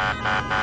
ha ha ha